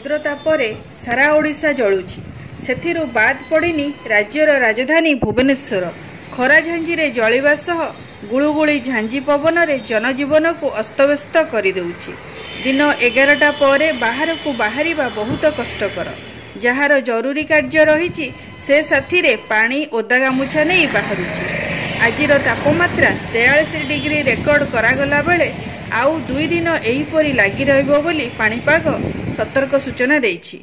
ରୌଦ୍ର ତାପରେ ସାରା ଓଡ଼ିଶା ଜଳୁଛି। ସେଥିରୁ ବାଦ୍ ପଡ଼ିନି ରାଜ୍ୟର ରାଜଧାନୀ ଭୁବନେଶ୍ୱର। ଖରା ଝାଞ୍ଜିରେ ଜଳିବା ସହ ଗୁଳୁଗୁଳି ଝାଞ୍ଜି ପବନରେ ଜନଜୀବନକୁ ଅସ୍ତବ୍ୟସ୍ତ କରିଦେଉଛି। ଦିନ ଏଗାରଟା ପରେ ବାହାରକୁ ବାହାରିବା ବହୁତ କଷ୍ଟକର। ଯାହାର ଜରୁରୀ କାର୍ଯ୍ୟ ରହିଛି ସେ ସାଥିରେ ପାଣି ଓଦା ଗାମୁଛା ନେଇ ବାହାରୁଛି। ଆଜିର ତାପମାତ୍ରା ତେୟାଳିଶ ଡିଗ୍ରୀ ରେକର୍ଡ କରାଗଲା ବେଳେ ଆଉ ଦୁଇ ଦିନ ଏହିପରି ଲାଗି ରହିବ ବୋଲି ପାଣିପାଗ ସତର୍କ ସୂଚନା ଦେଇଛି।